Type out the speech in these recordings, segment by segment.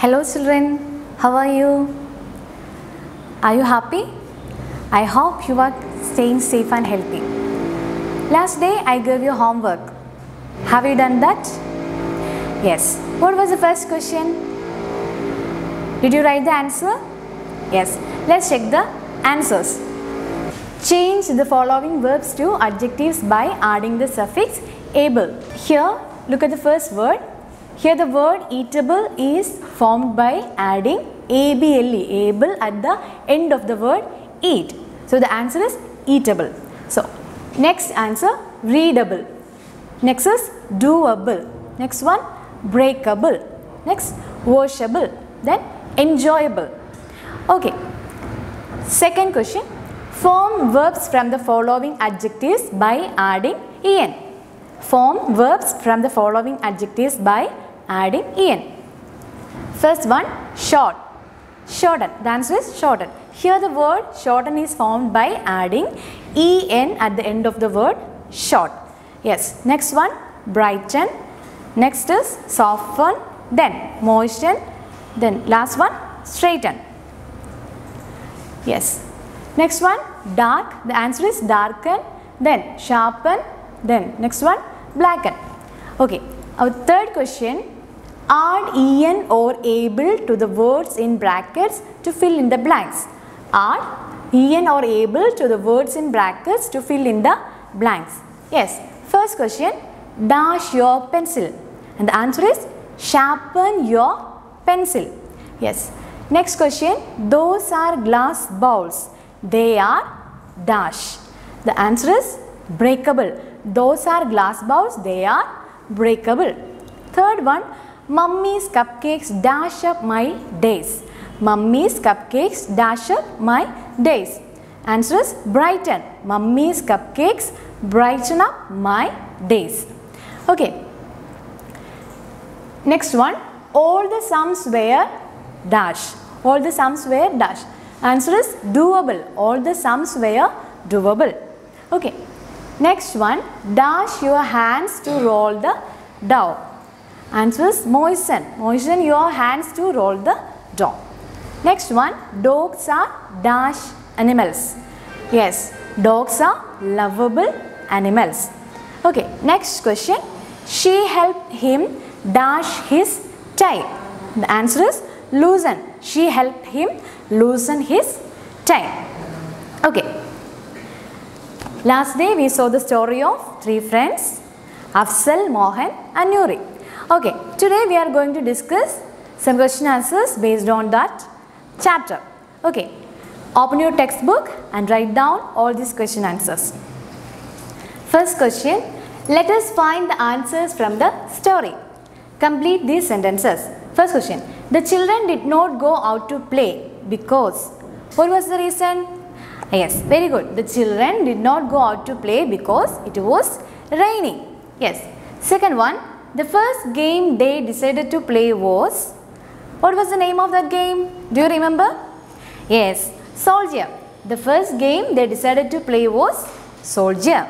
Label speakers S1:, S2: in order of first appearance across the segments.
S1: Hello children, how are you? Are you happy? I hope you are staying safe and healthy. Last day I gave you homework. Have you done that? Yes. What was the first question? Did you write the answer? Yes. Let's check the answers. Change the following verbs to adjectives by adding the suffix able. Here, look at the first word. Here the word eatable is formed by adding able, able at the end of the word eat. So the answer is eatable. So next answer readable. Next is doable. Next one breakable. Next washable. Then enjoyable. Okay. Second question. Form verbs from the following adjectives by adding en. Form verbs from the following adjectives by adding en. First one short. Shorten. The answer is shorten. Here the word shorten is formed by adding en at the end of the word short. Yes. Next one brighten. Next is soften. Then moisten. Then last one straighten. Yes. Next one dark. The answer is darken. Then sharpen. Then next one blacken. Okay. Our third question add en or able to the words in brackets to fill in the blanks. Add en or able to the words in brackets to fill in the blanks. Yes. First question dash your pencil and the answer is sharpen your pencil. Yes. Next question those are glass bowls. They are dash. The answer is breakable. Those are glass bowls. They are breakable. Third one Mummy's cupcakes dash up my days. Mummy's cupcakes dash up my days. Answer is brighten. Mummy's cupcakes brighten up my days. Okay. Next one. All the sums were dash. All the sums were dash. Answer is doable. All the sums were doable. Okay. Next one. Dash your hands to roll the dough. Answer is moisten. Moisten your hands to roll the dough. Next one, dogs are dash animals. Yes, dogs are lovable animals. Okay, next question. She helped him dash his tie. The answer is loosen. She helped him loosen his tie. Okay. Last day we saw the story of three friends, Afzal, Mohan and Nuri. Okay, today we are going to discuss some question answers based on that chapter. Okay, open your textbook and write down all these question answers. First question, let us find the answers from the story. Complete these sentences. First question, the children did not go out to play because, what was the reason? Yes, very good. The children did not go out to play because it was raining. Yes. Second one, the first game they decided to play was, what was the name of that game? Do you remember? Yes, Soldier. The first game they decided to play was Soldier.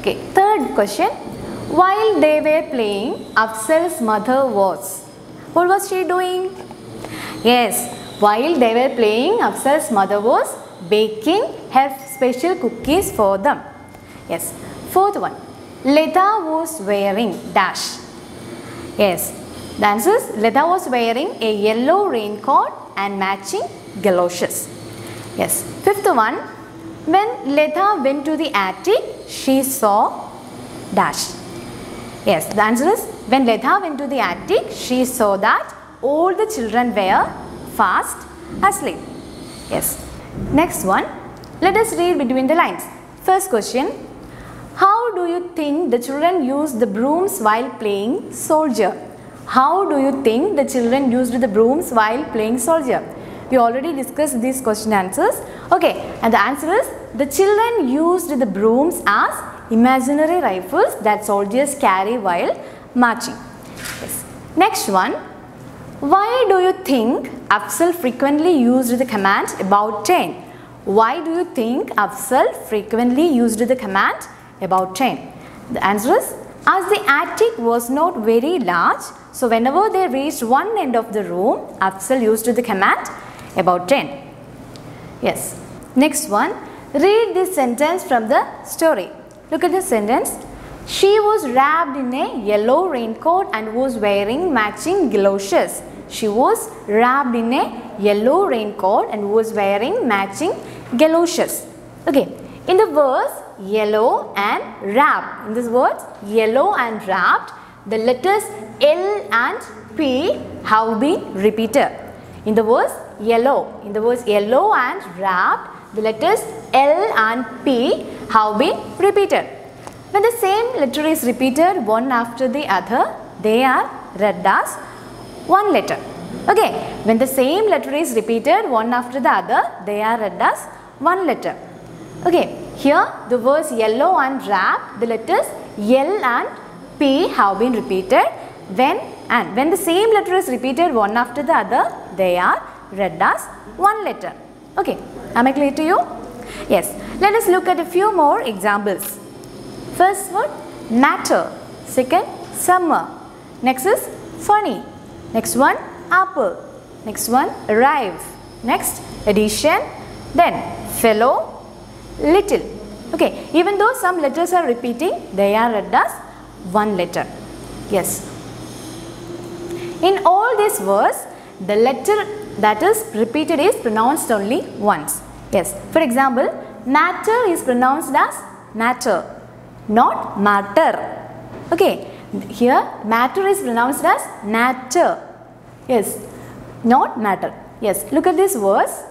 S1: Okay, third question. While they were playing, Afzal's mother was. What was she doing? Yes, while they were playing, Afzal's mother was baking her special cookies for them. Yes. Fourth one. Leta was wearing dash. Yes. The answer is was wearing a yellow raincoat and matching galoshes. Yes. Fifth one. When Leta went to the attic, she saw dash. Yes. The answer is when Leta went to the attic, she saw that all the children were fast asleep. Yes. Next one. Let us read between the lines. First question. How do you think the children used the brooms while playing soldier? How do you think the children used the brooms while playing soldier? We already discussed these question answers. Okay, and the answer is the children used the brooms as imaginary rifles that soldiers carry while marching. Yes. Next one. Why do you think Afzal frequently used the command about turn? Why do you think Afzal frequently used the command about turn? The answer is As the attic was not very large, so whenever they reached one end of the room, Afzal used the command about turn. Yes. Next one, read this sentence from the story. Look at the sentence. She was wrapped in a yellow raincoat and was wearing matching galoshes. She was wrapped in a yellow raincoat and was wearing matching galoshes. Okay. In the verse yellow and wrapped, in this word yellow and wrapped, the letters L and P have been repeated. In the verse yellow, in the verse yellow and wrapped, the letters L and P have been repeated. When the same letter is repeated one after the other, they are read as one letter. Okay, when the same letter is repeated one after the other, they are read as one letter. Okay, here the words yellow and wrap, the letters L and P have been repeated. When and when the same letter is repeated one after the other, they are read as one letter. Okay, am I clear to you? Yes, let us look at a few more examples. First word matter. Second, summer. Next is funny. Next one, apple. Next one, arrive. Next, addition. Then, fellow, little. Okay, even though some letters are repeating, they are read as one letter. Yes. In all these words, the letter that is repeated is pronounced only once. Yes. For example, matter is pronounced as matter, not matter. Okay. Here, matter is pronounced as matter. Yes. Not matter. Yes. Look at this words.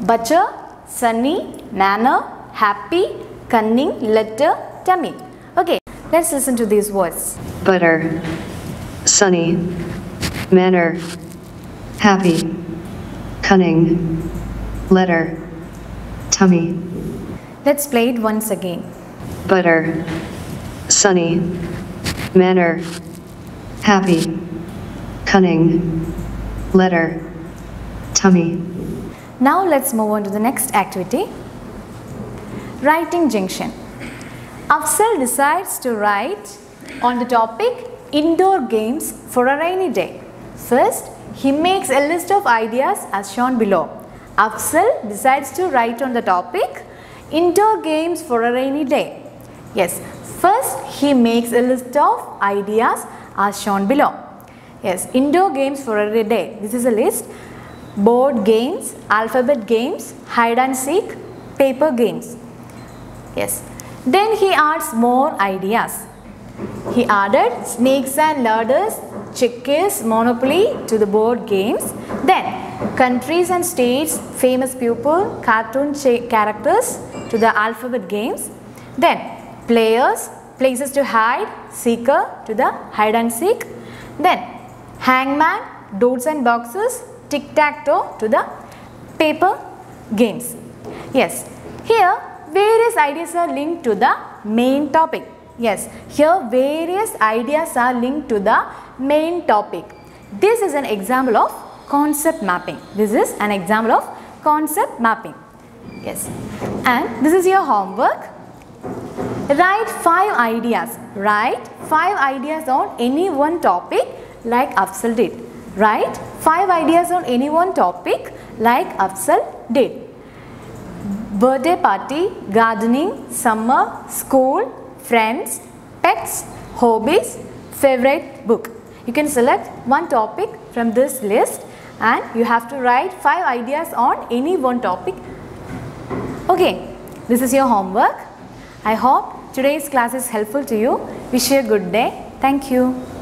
S1: Butcher, sunny, manner, happy, cunning, letter, tummy. Okay. Let's listen to these words.
S2: butter, sunny, manner, happy, cunning, letter, tummy,
S1: Let's play it once again.
S2: butter, sunny, manner, happy, cunning, letter, tummy.
S1: Now let's move on to the next activity. Writing junction. Afzal decides to write on the topic indoor games for a rainy day. First, he makes a list of ideas as shown below. Afzal decides to write on the topic indoor games for a rainy day. Yes, first he makes a list of ideas as shown below. Yes, indoor games for a rainy day. This is a list. Board games, alphabet games, hide and seek, paper games. Yes. Then he adds more ideas. He added snakes and ladders, checkers, monopoly to the board games. Then countries and states, famous people, cartoon characters to the alphabet games. Then players, places to hide, seeker to the hide and seek. Then hangman, dots and boxes, tic-tac-toe to the paper games. Yes, here various ideas are linked to the main topic. Yes, here various ideas are linked to the main topic. This is an example of concept mapping. This is an example of concept mapping. Yes, and this is your homework. Write five ideas. Write five ideas on any one topic like Afzal did. Write five ideas on any one topic like Afzal did birthday party, gardening, summer, school, friends, pets, hobbies, favorite book. You can select one topic from this list and you have to write five ideas on any one topic. Okay, this is your homework. I hope today's class is helpful to you. Wish you a good day. Thank you.